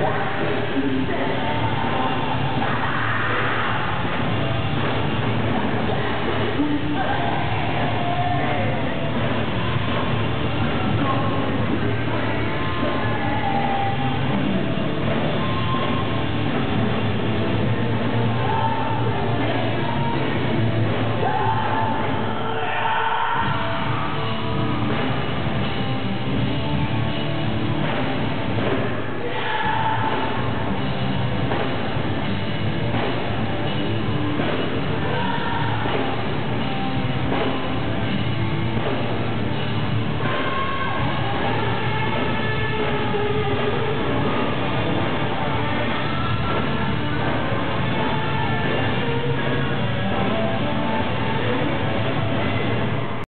One, two, three.